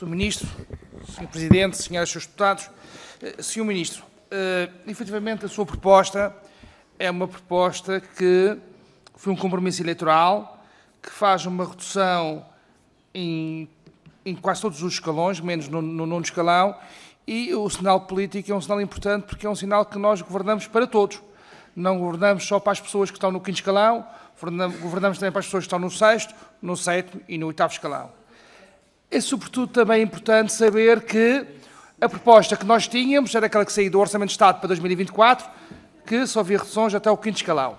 Sr. Ministro, Sr. Presidente, Senhoras e Srs. Deputados, eh, Sr. Ministro, uh, efetivamente a sua proposta é uma proposta que foi um compromisso eleitoral, que faz uma redução em, em quase todos os escalões, menos no, no nono escalão, e o sinal político é um sinal importante porque é um sinal que nós governamos para todos. Não governamos só para as pessoas que estão no quinto escalão, governamos também para as pessoas que estão no sexto, no sétimo e no oitavo escalão. É sobretudo também importante saber que a proposta que nós tínhamos era aquela que saiu do Orçamento de Estado para 2024, que só havia reduções até o quinto escalão.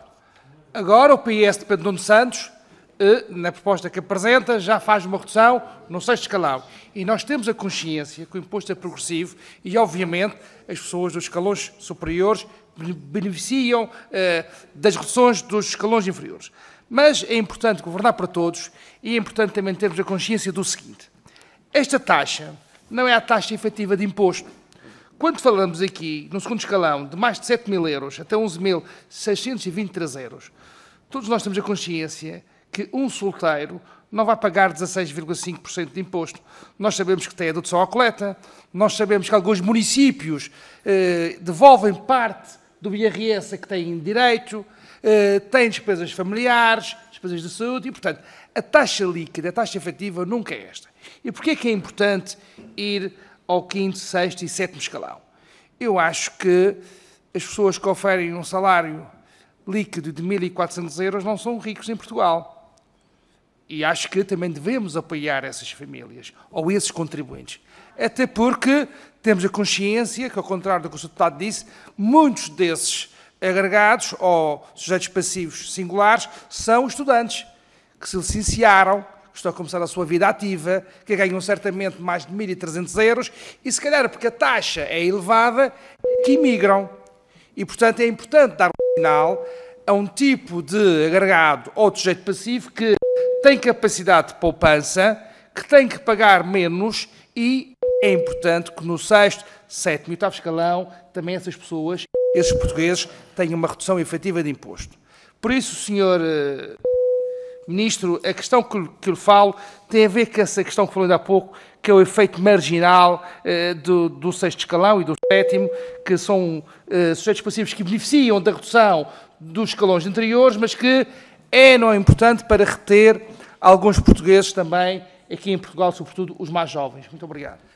Agora o PS de Pedro Nuno Santos, eh, na proposta que apresenta, já faz uma redução no sexto escalão. E nós temos a consciência que o imposto é progressivo e, obviamente, as pessoas dos escalões superiores beneficiam eh, das reduções dos escalões inferiores. Mas é importante governar para todos e é importante também termos a consciência do seguinte. Esta taxa não é a taxa efetiva de imposto. Quando falamos aqui, no segundo escalão, de mais de 7 mil euros até 11.623 euros, todos nós temos a consciência que um solteiro não vai pagar 16,5% de imposto. Nós sabemos que tem a à coleta, nós sabemos que alguns municípios eh, devolvem parte do IRS a que têm direito, eh, têm despesas familiares, despesas de saúde e, portanto, a taxa líquida, a taxa efetiva nunca é esta. E porquê é que é importante ir ao quinto, sexto e sétimo escalão? Eu acho que as pessoas que oferem um salário líquido de 1.400 euros não são ricos em Portugal. E acho que também devemos apoiar essas famílias, ou esses contribuintes. Até porque temos a consciência que, ao contrário do que o Sr. Deputado disse, muitos desses agregados ou sujeitos passivos singulares são estudantes que se licenciaram, que estão a começar a sua vida ativa, que ganham certamente mais de 1.300 euros e, se calhar, porque a taxa é elevada, que imigram. E, portanto, é importante dar um sinal a um tipo de agregado ou de sujeito passivo que tem capacidade de poupança, que tem que pagar menos e é importante que no sexto, sétimo e oitavo escalão também essas pessoas, esses portugueses, tenham uma redução efetiva de imposto. Por isso, senhor eh, Ministro, a questão que, que lhe falo tem a ver com essa questão que falei há pouco, que é o efeito marginal eh, do, do, sexto escalão e do sétimo, que são eh, sujeitos passivos que beneficiam da redução dos escalões anteriores, mas que é, não é importante, para reter alguns portugueses também, aqui em Portugal, sobretudo os mais jovens. Muito obrigado.